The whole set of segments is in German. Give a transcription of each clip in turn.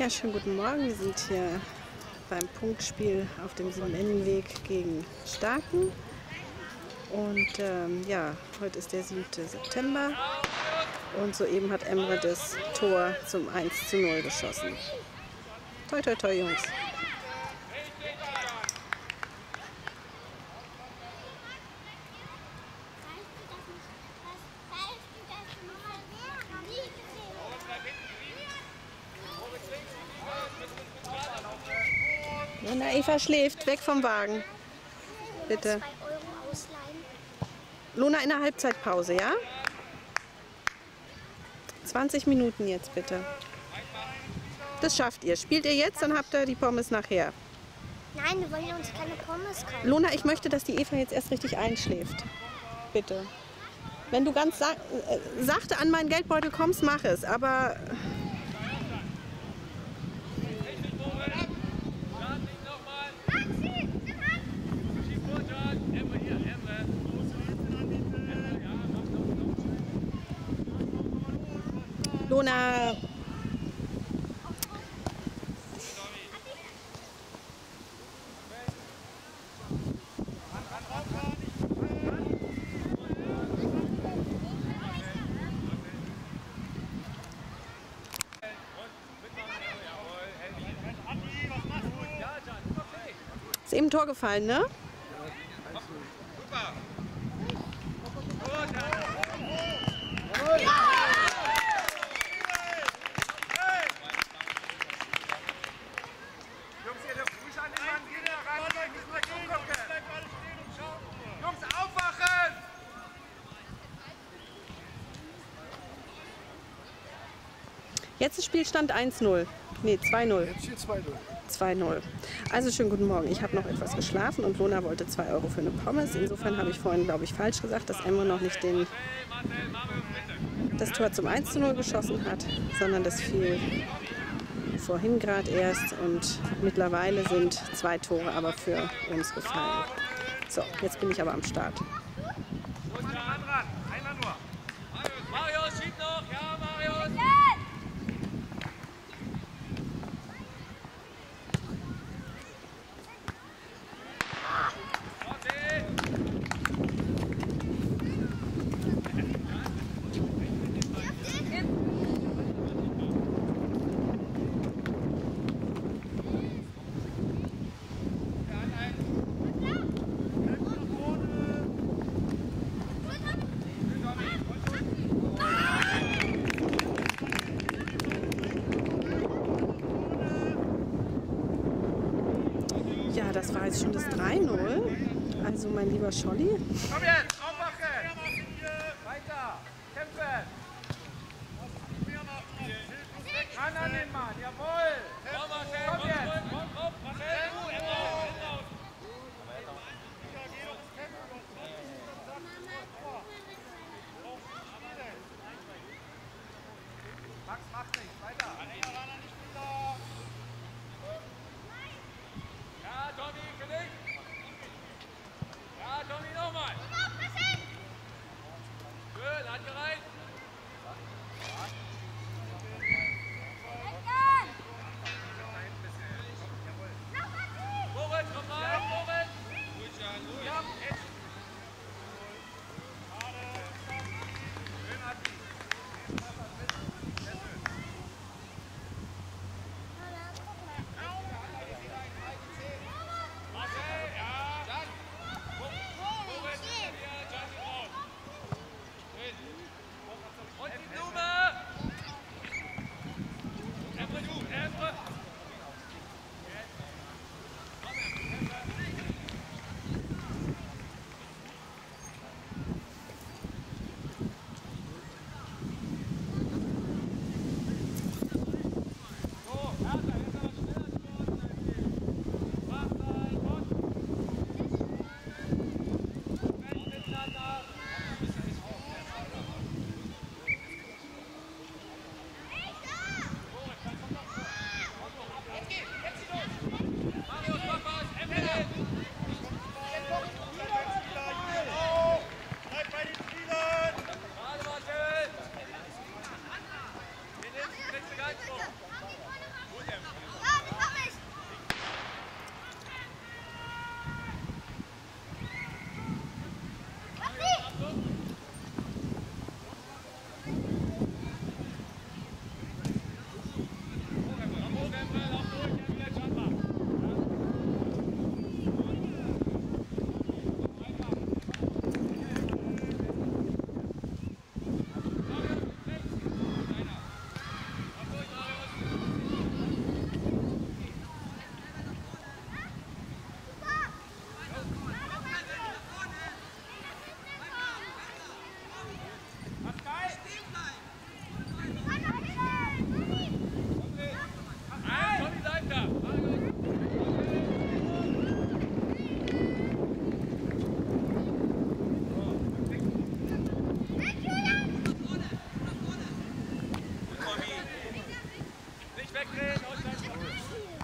Ja, schönen guten Morgen. Wir sind hier beim Punktspiel auf dem Siebenendenweg gegen Starken. Und ähm, ja, heute ist der 7. September. Und soeben hat Emre das Tor zum 1 zu 0 geschossen. Toi, toi, toi, Jungs. Na, Eva schläft. Weg vom Wagen. Bitte. 2 Euro ausleihen. Luna in der Halbzeitpause, ja? 20 Minuten jetzt bitte. Das schafft ihr. Spielt ihr jetzt, dann habt ihr die Pommes nachher. Nein, wir wollen uns keine Pommes kaufen. Luna, ich möchte, dass die Eva jetzt erst richtig einschläft. Bitte. Wenn du ganz sa äh, sachte an meinen Geldbeutel kommst, mach es. Aber Richtig, Moritz! Start nicht nochmal! Schieb runter! Emre hier, Emre! Emre, ja, mach noch, noch. Luna, Andi, was machst du? Ja, Jan, ist okay. ist eben ein Tor gefallen, ne? Super. Gut, Jan. Jungs, ihr dürft ruhig an den Mann gehen. Rein, rein, müssen wir zugucken. Bleibt alle stehen und schauen nur. Jungs, aufwachen! Jetzt ist Spielstand 1-0. Nee, 2-0. Jetzt steht 2-0. 2-0. Also schönen guten Morgen. Ich habe noch etwas geschlafen und Luna wollte 2 Euro für eine Pommes. Insofern habe ich vorhin, glaube ich, falsch gesagt, dass Emre noch nicht den, das Tor zum 1 0 geschossen hat, sondern das fiel vorhin gerade erst. Und mittlerweile sind zwei Tore aber für uns gefallen. So, jetzt bin ich aber am Start. Also mein lieber Scholli. Komm jetzt, Nicht wegdrehen,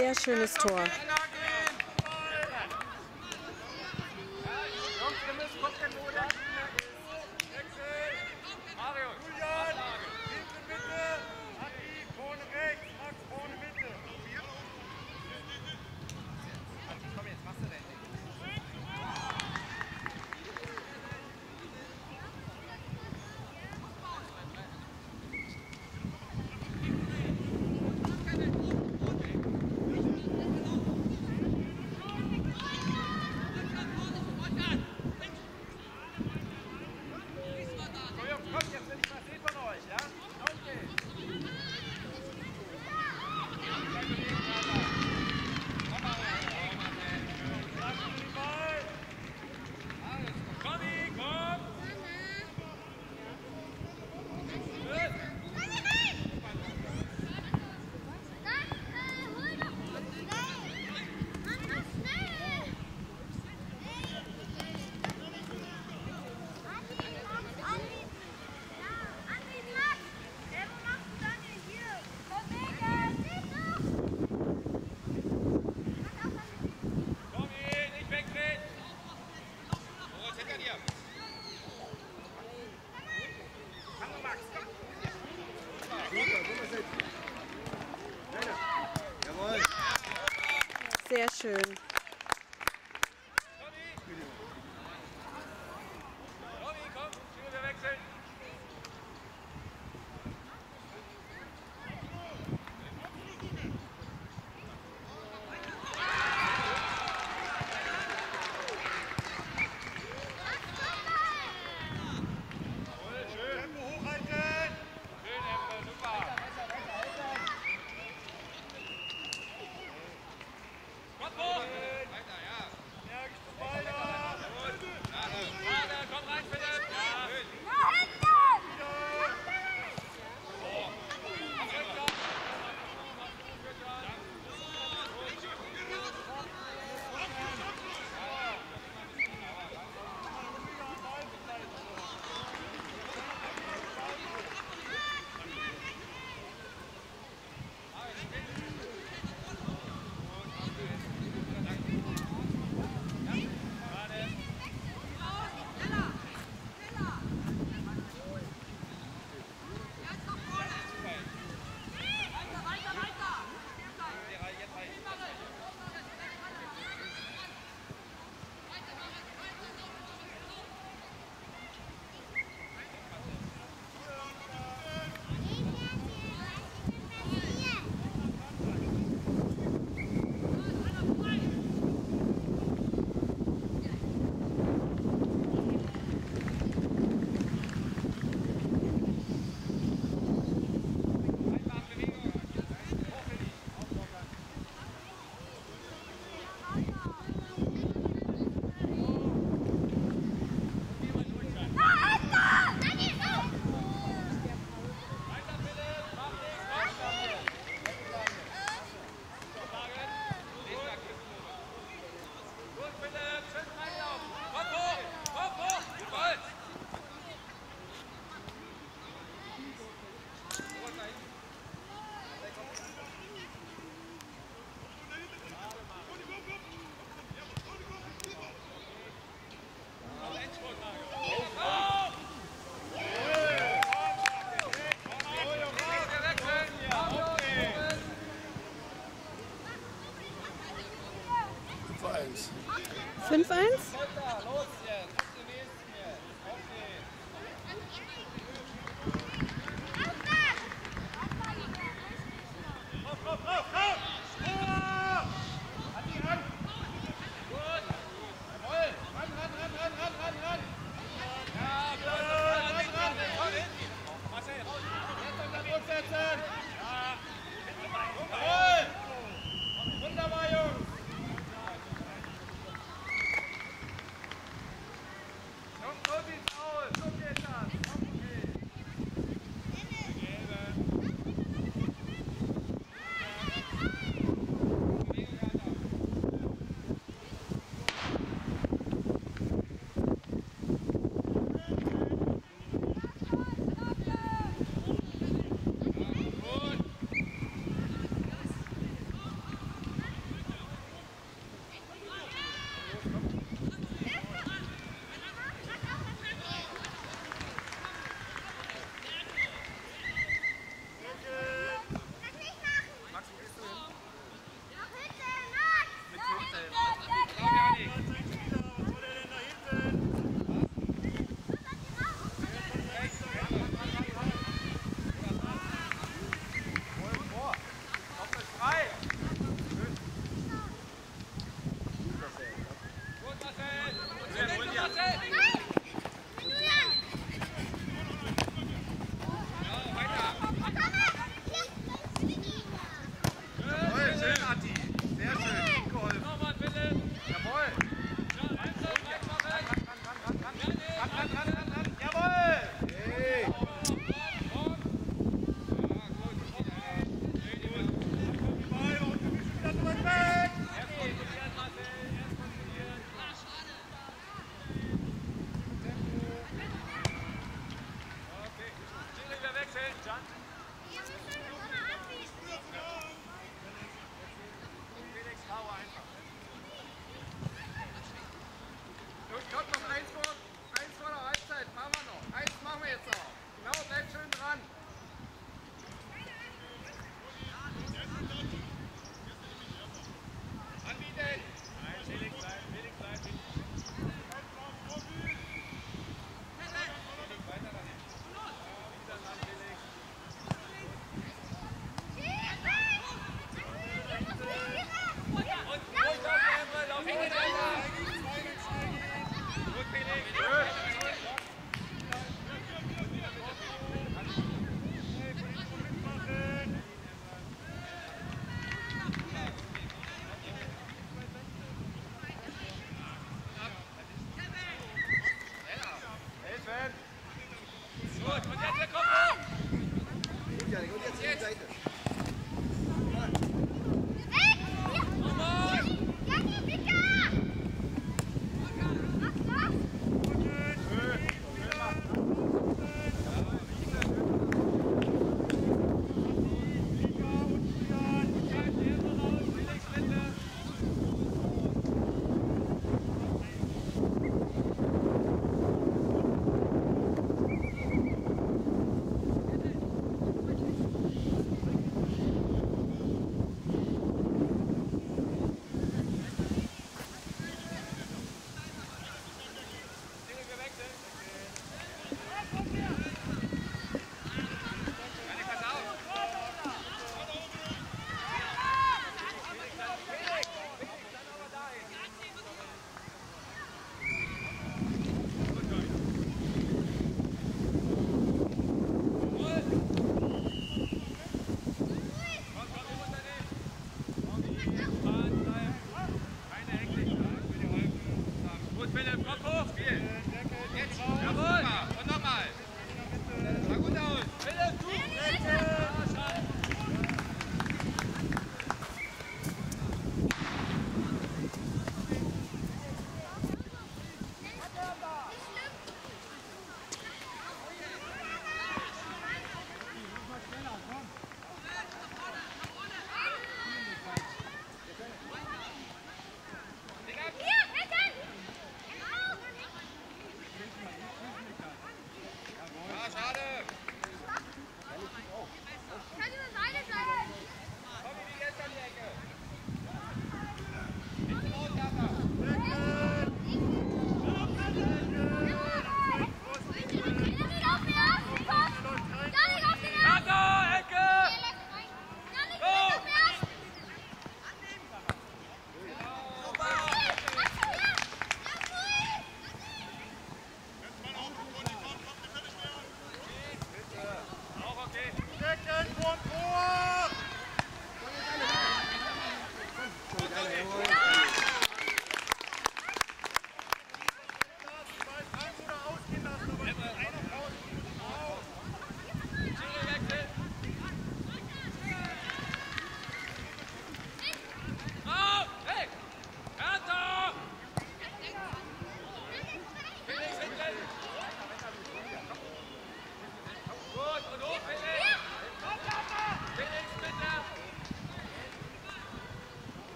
Sehr schönes Tor. 5-1?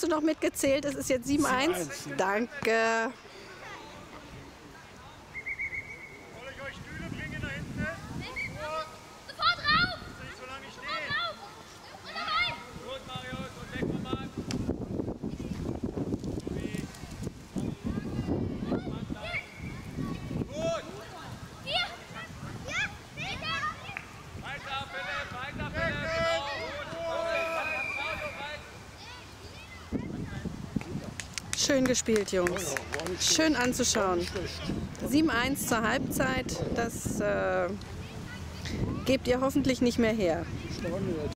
Hast du noch mitgezählt? Es ist jetzt 7-1. Danke. Gespielt, Jungs. Schön anzuschauen. 7-1 zur Halbzeit. Das äh, gebt ihr hoffentlich nicht mehr her.